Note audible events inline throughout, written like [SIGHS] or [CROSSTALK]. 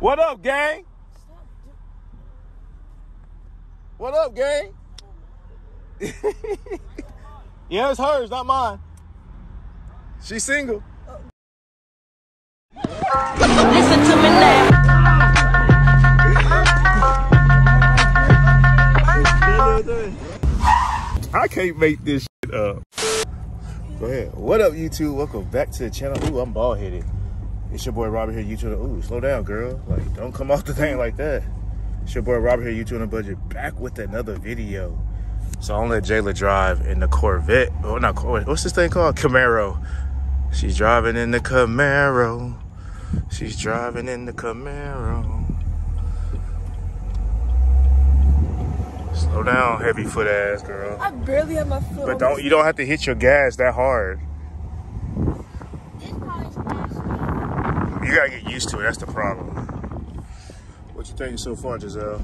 What up, gang? What up, gang? [LAUGHS] yeah, it's hers, not mine. She's single. Listen to me now. [LAUGHS] I can't make this shit up. Go ahead. What up, YouTube? Welcome back to the channel. Ooh, I'm bald headed. It's your boy Robert here, YouTube. Ooh, slow down, girl. Like, don't come off the [LAUGHS] thing like that. It's your boy Robert here, YouTube on the budget, back with another video. So I'm gonna let Jayla drive in the Corvette. Oh, not Corvette. What's this thing called? Camaro. She's driving in the Camaro. She's driving in the Camaro. Slow down, heavy foot ass girl. I barely have my foot. But don't you don't have to hit your gas that hard. This car is nasty. You gotta get used to it. That's the problem. What you thinking so far, Giselle?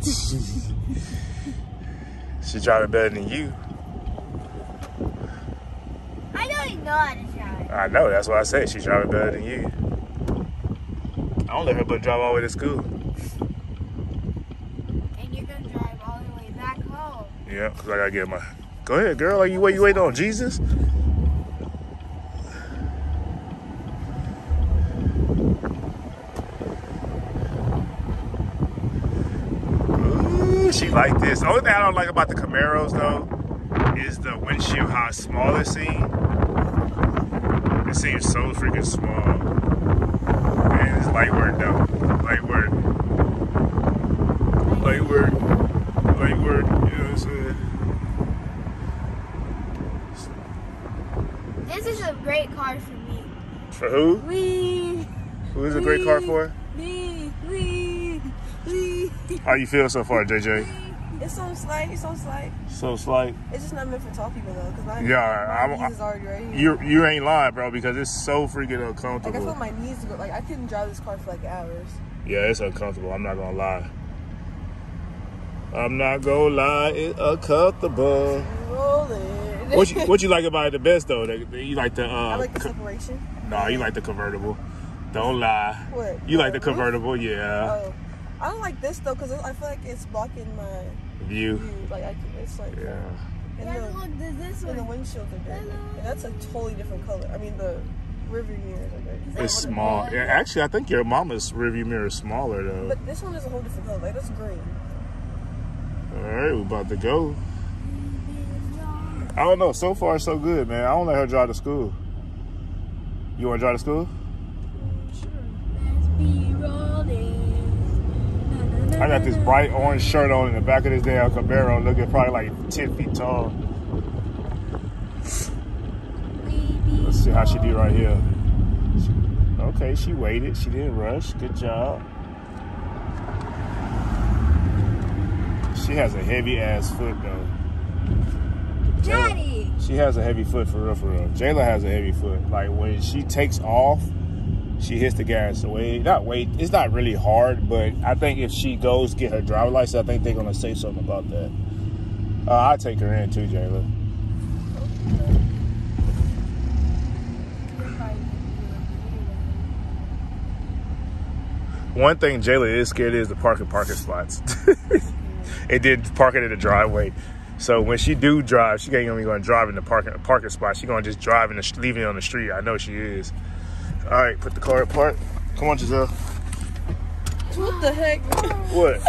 [LAUGHS] She's driving better than you. I don't even know how to drive. I know. That's why I said she's driving better than you. I don't let her but drive all the way to school. And you're gonna drive all the way back home. Yeah, cause I gotta get my. Go ahead, girl. Are you wait, you waiting on Jesus? Ooh, she like this. The only thing I don't like about the Camaros though is the windshield how small it seems. It seems so freaking small. And it's light work though. Light work. Light work. Light work. You know what I'm saying? This is a great car for me. For who? Wee, Who is a great car for? How you feel so far, JJ? It's so slight. It's so slight. So slight. It's just not meant for tall people though, because my, Yeah, my I'm- knees is already right here. You you ain't lying, bro, because it's so freaking like I feel uncomfortable. my knees go. Like I couldn't drive this car for like hours. Yeah, it's uncomfortable. I'm not gonna lie. I'm not gonna lie, it's uncomfortable. Rolling. What you [LAUGHS] what you like about it the best though? You like the I uh? like the separation. no, you like the convertible. Don't lie. What? You like the convertible, yeah. Oh, I don't like this though, because I feel like it's blocking my View. view. Like I, can, it's like Yeah. and Yeah, the look, there's this and the one. windshields are dirty. And that's a totally different color. I mean the rearview mirrors are dirty. It's small. Yeah, actually, I think your mama's rearview mirror is smaller though. But this one is a whole different color. Like that's green. All right, we're about to go. I don't know. So far, so good, man. I don't let her drive to school. You want to drive to school? I got this bright orange shirt on in the back of this damn Camaro, looking probably like 10 feet tall. Let's see how she do right here. Okay, she waited. She didn't rush. Good job. She has a heavy ass foot though. Jayla- Daddy. She has a heavy foot for real, for real. Jayla has a heavy foot. Like when she takes off, she hits the gas. away. not wait, it's not really hard, but I think if she goes get her driver license, I think they're gonna say something about that. Uh, I'll take her in too, Jayla. One thing Jayla is scared is the parking parking spots. [LAUGHS] it did park it in the driveway. So when she do drive, she ain't even gonna drive in the parking parking spot. She gonna just drive the leaving it on the street. I know she is. All right, put the car apart. Come on, Giselle. What the heck? What?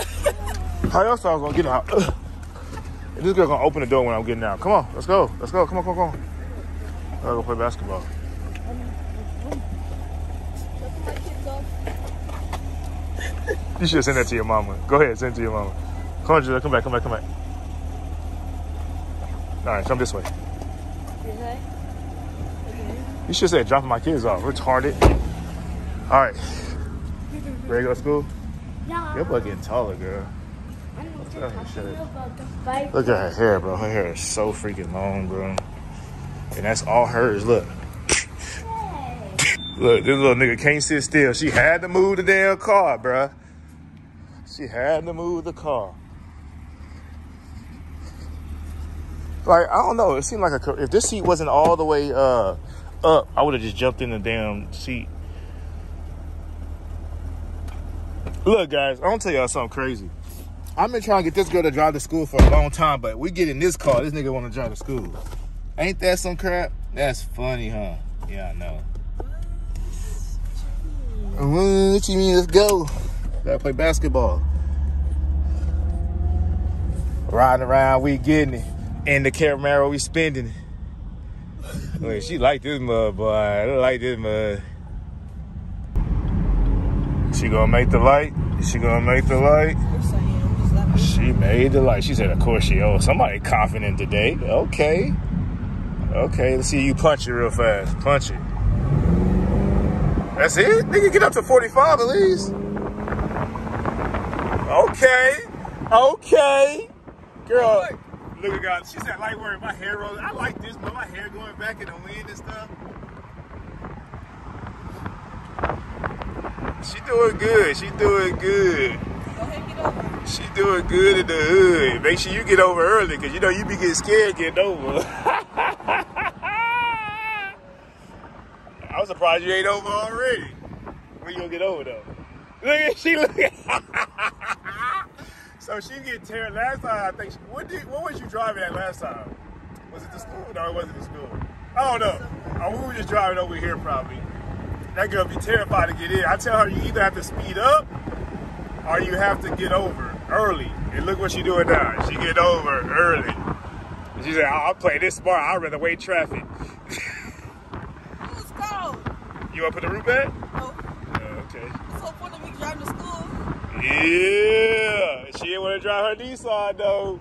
How y'all I was gonna get out? And [SIGHS] this girl gonna open the door when I'm getting out. Come on, let's go. Let's go. Come on, come on, come on. I gotta go play basketball. You should send that to your mama. Go ahead, send it to your mama. Come on, Giselle. Come back, come back, come back. All right, come this way. You should say dropping my kids off. Retarded. All right. Ready to go to school? Yeah. Your butt getting taller, girl. I'm gonna Tell her, shut it. about the bike. Look at her hair, bro. Her hair is so freaking long, bro. And that's all hers. Look. Look, this little nigga can't sit still. She had to move the damn car, bro. She had to move the car. Like, I don't know. It seemed like a, if this seat wasn't all the way uh up. I would have just jumped in the damn seat. Look, guys, I'm gonna tell y'all something crazy. I've been trying to get this girl to drive to school for a long time, but we get in this car, this nigga wanna drive to school. Ain't that some crap? That's funny, huh? Yeah, I know. What you mean? Let's go. Gotta play basketball. Riding around, we getting it. In the Camaro, we spending it. She like this mud, boy. I like this mud. She gonna make the light. She gonna make the light. She made the light. She said, of course she oh somebody confident today. Okay. Okay, let's see you punch it real fast. Punch it. That's it? Nigga, get up to 45 at least. Okay. Okay. Girl, look at God. She said, light wearing My hair rolling. I like this, but my hair going back in the wind and stuff. She doing good. She doing good. Ahead. She doing good in the hood. Make sure you get over early, cause you know you be getting scared getting over. [LAUGHS] I'm surprised you ain't over already. When you gonna get over though? Look at she look at. [LAUGHS] so she get teared last time. I think. She, what did? What was you driving at last time? Was it the school? No, it wasn't the school. I don't know. Oh, we were just driving over here probably. That girl be terrified to get in. I tell her you either have to speed up or you have to get over early. And look what she doing now. She get over early. And she said, I'll, play this smart. I'd rather wait traffic. Let's go. You want to put the root back? Oh, Uh, okay. so of me driving to school. Yeah. She didn't want to drive her Nissan though.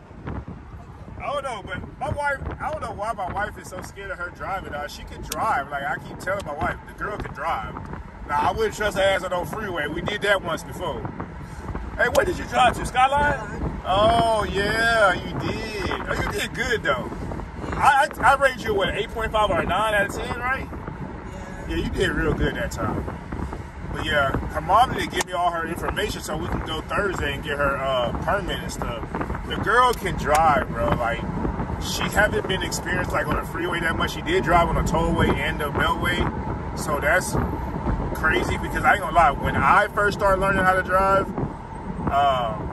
I don't know, but my wife, I don't know why my wife is so scared of her driving. Uh, she can drive. Like, I keep telling my wife, the girl can drive. Now, I wouldn't trust her ass on no freeway. We did that once before. Hey, where did you drive to? Skyline? Oh, yeah, you did. Oh, you did good, though. I, I, I rated you, what, 8.5 or 9 out of 10, right? Yeah. Yeah, you did real good that time. But yeah, her mom did give me all her information so we can go Thursday and get her uh, permit and stuff. The girl can drive, bro. Like, she haven't been experienced like on a freeway that much. She did drive on a tollway and the beltway, so that's crazy. Because I ain't gonna lie, when I first started learning how to drive, um,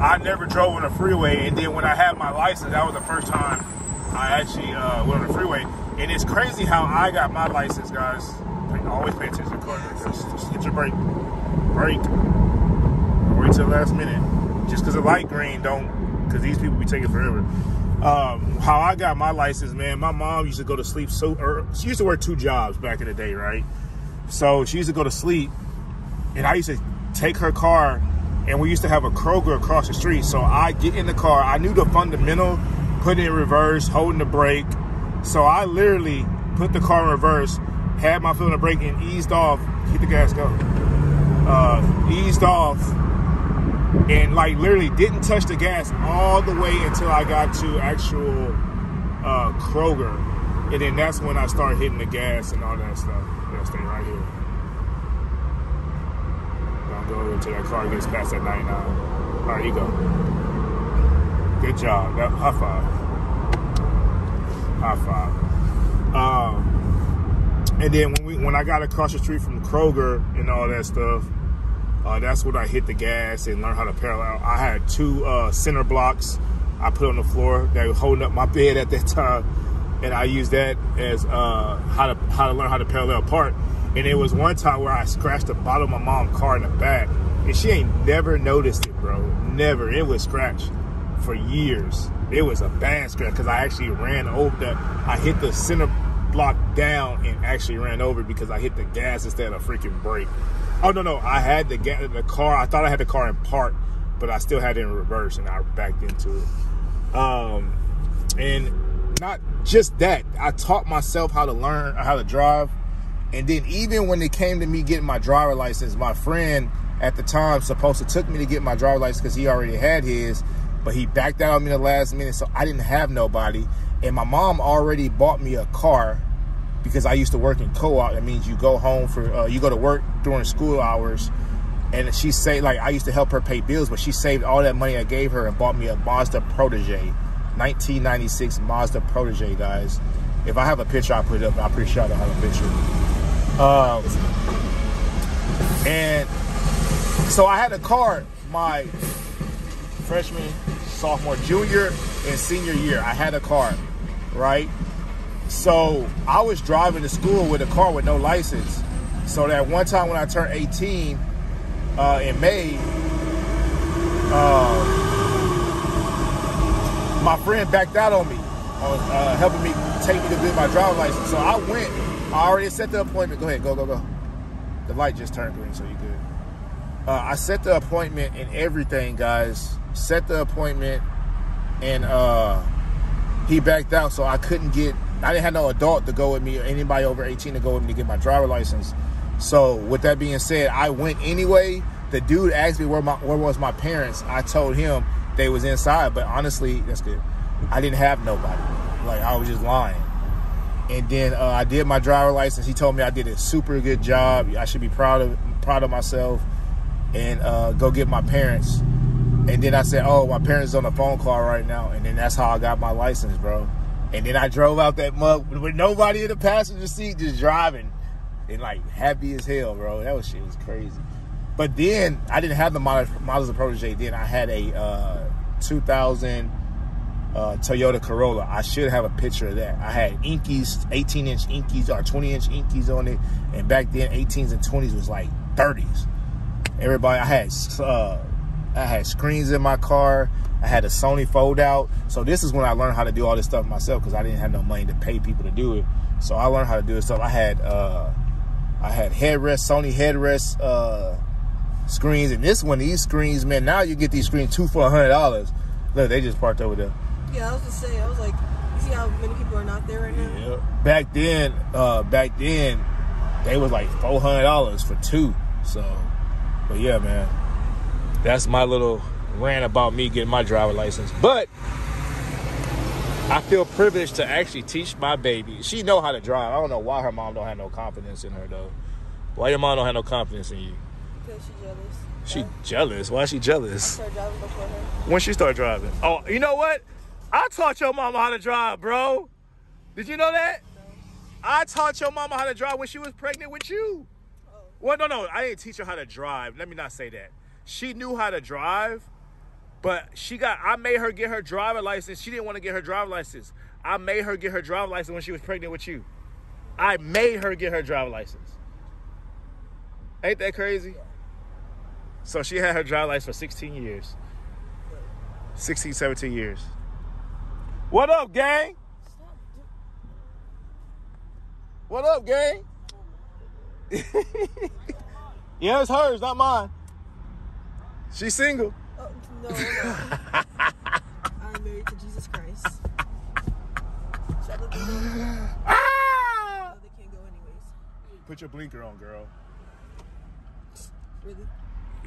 I never drove on a freeway, and then when I had my license, that was the first time I actually uh, went on the freeway. And it's crazy how I got my license, guys. Like, always pay attention to the car. Just, hit your brake. Brake. Wait till the last minute. Just because the light green don't, because these people be taking forever. Um, how I got my license, man, my mom used to go to sleep so early. She used to work two jobs back in the day, right? So she used to go to sleep, and I used to take her car, and we used to have a Kroger across the street. So I get in the car. I knew the fundamental, putting it in reverse, holding the brake. So I literally put the car in reverse, had my foot on the brake, and eased off. Hit the gas, go. Uh, eased off, and like literally didn't touch the gas all the way until I got to actual uh, Kroger, and then that's when I started hitting the gas and all that stuff. That stay right here. Don't go until that car gets past that 99. All right, you go. Good job. That, high five. High five. And then when we when I got across the street from Kroger and all that stuff, uh, that's when I hit the gas and learned how to parallel. I had two uh, center blocks I put on the floor that were holding up my bed at that [LAUGHS] time, and I used that as uh, how to how to learn how to parallel park. And it was one time where I scratched the bottom of my mom's car in the back, and she ain't never noticed it, bro. Never. It was scratched for years. It was a bad scratch because I actually ran over the. I hit the center block down and actually ran over because I hit the gas instead of freaking brake. Oh no no, I had the ga- the car. I thought I had the car in park, but I still had it in reverse and I backed into it. Um, and not just that, I taught myself how to learn how to drive. And then even when it came to me getting my driver license, my friend at the time supposed to took me to get my driver license because he already had his, but he backed out on me the last minute, so I didn't have nobody. And my mom already bought me a car because I used to work in co-op. That means you go home for uh, you go to work during school hours, and she say like I used to help her pay bills, but she saved all that money I gave her and bought me a Mazda Protege, 1996 Mazda Protege, guys. If I have a picture, I'll put it up. I'm pretty sure I don't have a picture. Um, and so I had a car my freshman, sophomore, junior, and senior year. I had a car, right? So I was driving to school with a car with no license. So that one time when I turned 18 uh, in May, uh, my friend backed out on me, on uh, helping me take me to get my driver's license. So I went. I already set the appointment. Go ahead, go, go, go. The light just turned green, so you good. Uh, I set the appointment and everything, guys. Set the appointment, and uh, he backed out, so I couldn't get. I didn't have no adult to go with me or anybody over 18 to go with me to get my driver license. So with that being said, I went anyway. The dude asked me where my where was my parents. I told him they was inside, but honestly, that's good. I didn't have nobody. Like I was just lying. And then uh, I did my driver license. He told me I did a super good job. I should be proud of proud of myself and uh, go get my parents. And then I said, "Oh, my parents on a phone call right now." And then that's how I got my license, bro. And then I drove out that mug with nobody in the passenger seat, just driving, and like happy as hell, bro. That was shit was crazy. But then I didn't have the models, models of Protege. Then I had a uh, 2000 uh, Toyota Corolla. I should have a picture of that. I had Inkies, 18 inch Inkies or 20 inch Inkies on it, and back then 18s and 20s was like 30s. Everybody, I had uh, I had screens in my car. I had a Sony fold out. So this is when I learned how to do all this stuff myself because I didn't have no money to pay people to do it. So I learned how to do this stuff. I had uh, I had headrest, Sony headrest uh, screens, and this one, these screens, man. Now you get these screens two for a hundred dollars. Look, they just parked over there. Yeah, I was just saying. I was like, you see how many people are not there right now? Yeah. Back then, uh, back then, they was like four hundred dollars for two. So, but yeah, man, that's my little rant about me getting my driver license. But I feel privileged to actually teach my baby. She know how to drive. I don't know why her mom don't have no confidence in her though. Why your mom don't have no confidence in you? Because she jealous. She Yeah. jealous. Why is she jealous? Started driving before her. When she start driving. Oh, you know what? I taught your mama how to drive, bro. Did you know that? I taught your mama how to drive when she was pregnant with you. Oh. Well, no, no, I didn't teach her how to drive. Let me not say that. She knew how to drive, but she got. I made her get her driver license. She didn't want to get her driver license. I made her get her driver license when she was pregnant with you. I made her get her driver license. Ain't that crazy? So she had her driver license for 16 years. 16, 17 years. What up, gang? What up, gang? [LAUGHS] yeah, it's hers, not mine. She's single. Oh, no, no. [LAUGHS] I'm married to Jesus Christ. They Ah! no, they can't go anyways. Put your blinker on, girl. Really?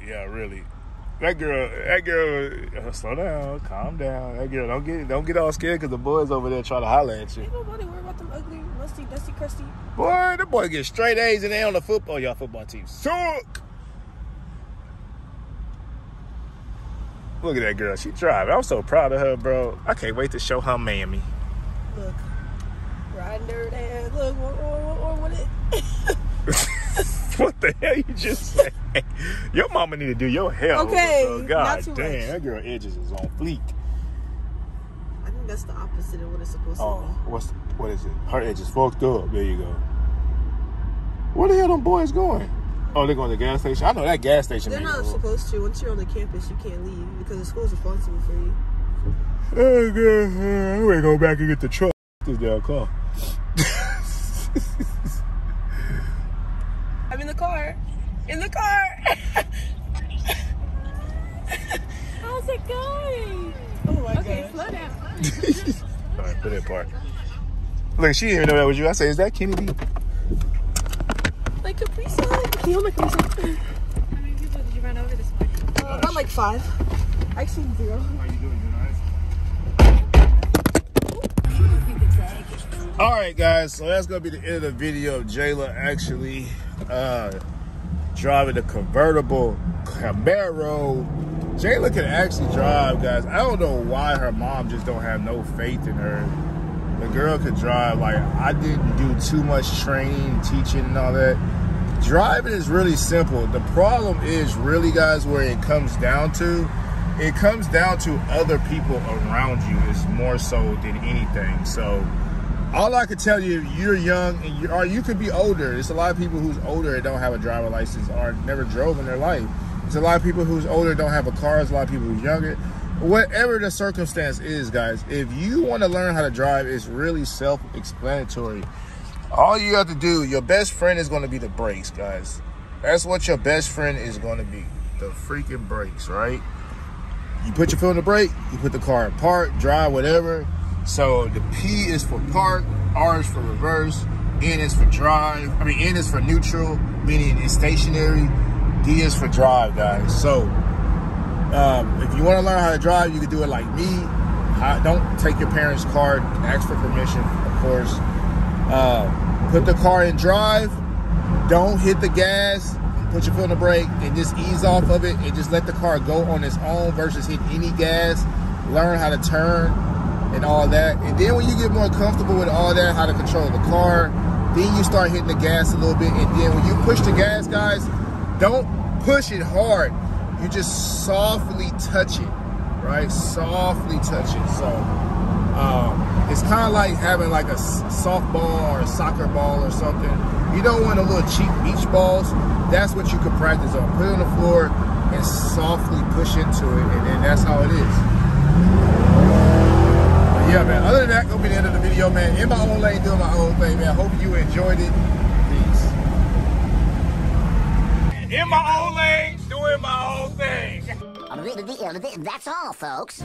Yeah, really. That girl, that girl, uh, slow down, calm down. That girl, don't get, don't get all scared because the boys over there try to holler at you. Ain't nobody worry about them ugly, musty, dusty, crusty. Boy, the boy get straight A's and they on the football. Y'all football team suck. Look at that girl. She driving. I'm so proud of her, bro. I can't wait to show her mammy. Look. Riding dirt and look, what, what, what, what, it? [LAUGHS] what the hell you just said? Your mama need to do your hair. over, Okay, bro. God damn, much. that girl edges is on fleek. I think that's the opposite of what it's supposed Oh, to be. what's what is it? Her edges fucked up. There you go. Where the hell them boys going? Oh, they're going to the gas station. I know that gas station. They're not supposed to. Once you're on the campus, you can't leave because the school's responsible for you. Oh, God. I'm gonna go back and get the truck. This damn car. I'm in the car. In the car. How's it going? oh my Okay, god. slow down. [LAUGHS] All right, put it apart. Look, she didn't even know that was you. I said, is that Kennedy? Like Capri Sun. Can you hold my Capri Sun? How many people did you run over this morning? Uh, about like five. Actually, zero. How you doing? All right, guys. So that's gonna be the end of the video of Jayla actually uh, driving the convertible Camaro. Jayla can actually drive, guys. I don't know why her mom just don't have no faith in her. the girl could drive. Like I didn't do too much training, teaching, and all that. Driving is really simple. The problem is really, guys, where it comes down to. It comes down to other people around you is more so than anything. So all I could tell you, you're young, and you, or you could be older. There's a lot of people who's older and don't have a driver license or never drove in their life. There's a lot of people who's older don't have a car. There's a lot of people who's younger. Whatever the circumstance is, guys, if you want to learn how to drive, it's really self-explanatory. All you have to do, your best friend is going to be the brakes, guys. That's what your best friend is going to be, the freaking brakes, right? You put your foot on the brake, you put the car in park, drive, whatever. So the P is for park, R is for reverse, N is for drive. I mean, N is for neutral, meaning it's stationary. D is for drive, guys. So um, if you want to learn how to drive, you can do it like me. I, don't take your parents' car. Ask for permission, of course. Uh, put the car in drive. Don't hit the gas. Put your foot on the brake and just ease off of it and just let the car go on its own versus hit any gas. Learn how to turn and all that. And then when you get more comfortable with all that, how to control the car, then you start hitting the gas a little bit. And then when you push the gas, guys, don't push it hard. You just softly touch it, right? Softly touch it. So um, it's kind of like having like a softball or a soccer ball or something. You don't want a little cheap beach balls. That's what you could practice on. Put it on the floor and softly push into it, and then that's how it is yeah, man. Other than that, gonna be the end of the video, man. In my own lane, doing my own thing, man. Hope you enjoyed it. Peace. In my own lane, doing my own thing. That's all, folks.